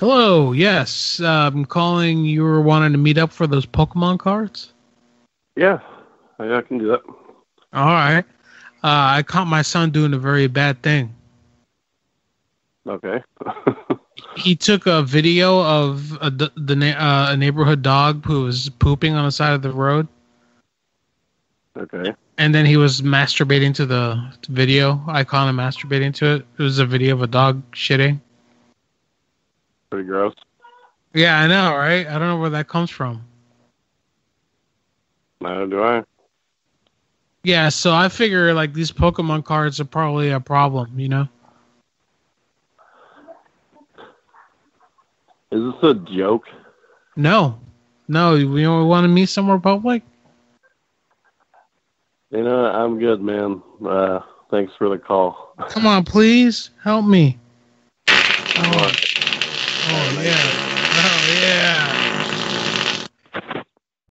Hello. Yes, uh, I'm calling. You were wanting to meet up for those Pokemon cards. Yeah, I, I can do that. All right. Uh, I caught my son doing a very bad thing. Okay. He took a video of a, the the uh, a neighborhood dog who was pooping on the side of the road, okay. and then he was masturbating to the video. I caught him masturbating to it. It was a video of a dog shitting. Pretty gross. Yeah, I know, right? I don't know where that comes from. Neither do I. Yeah, so I figure like these Pokemon cards are probably a problem, you know? Is this a joke? No, no, we want to meet somewhere public. You know, I'm good, man. Uh, thanks for the call. Come on, please help me. Oh yeah.